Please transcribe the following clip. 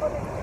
conectado.